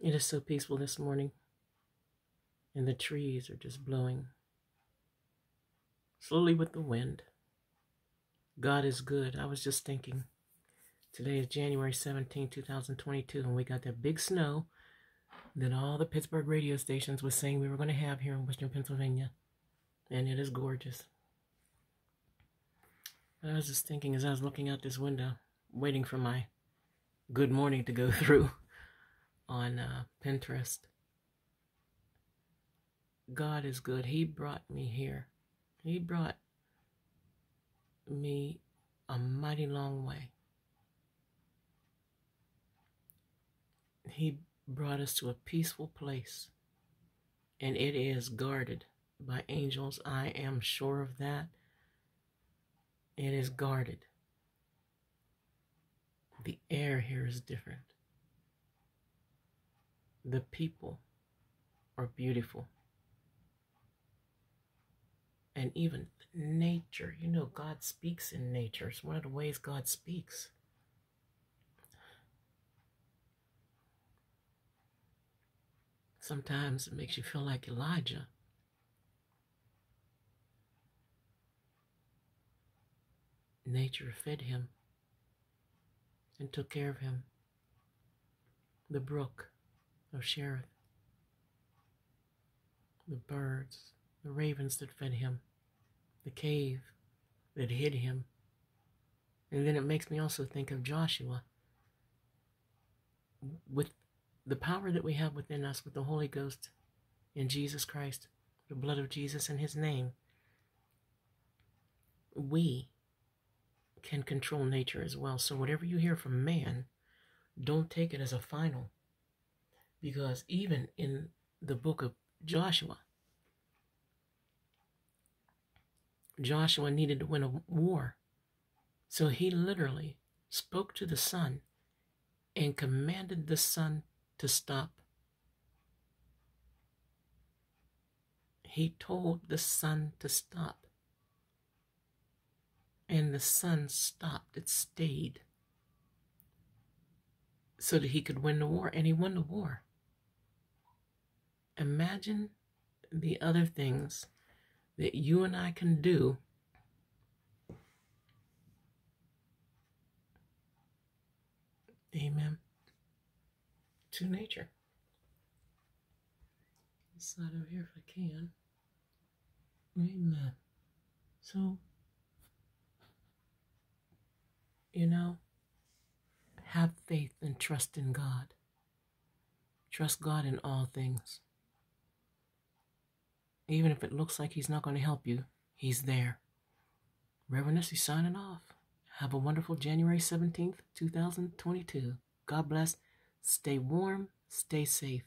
It is so peaceful this morning, and the trees are just blowing slowly with the wind. God is good. I was just thinking, today is January 17, 2022, and we got that big snow that all the Pittsburgh radio stations were saying we were going to have here in Western Pennsylvania, and it is gorgeous. I was just thinking as I was looking out this window, waiting for my good morning to go through on uh, Pinterest. God is good. He brought me here. He brought me a mighty long way. He brought us to a peaceful place, and it is guarded by angels. I am sure of that. It is guarded. The air here is different. The people are beautiful. And even nature, you know, God speaks in nature. It's one of the ways God speaks. Sometimes it makes you feel like Elijah. Nature fed him and took care of him. The brook of Cherith, the birds, the ravens that fed him, the cave that hid him. And then it makes me also think of Joshua. With the power that we have within us with the Holy Ghost in Jesus Christ, the blood of Jesus and his name, we can control nature as well. So whatever you hear from man, don't take it as a final. Because even in the book of Joshua, Joshua needed to win a war. So he literally spoke to the sun and commanded the sun to stop. He told the sun to stop. And the sun stopped, it stayed. So that he could win the war, and he won the war. Imagine the other things that you and I can do Amen. To nature. This side over here if I can. Amen. So, you know, have faith and trust in God. Trust God in all things. Even if it looks like He's not going to help you, He's there. Reverend Essie signing off. Have a wonderful January 17th, 2022. God bless. Stay warm, stay safe.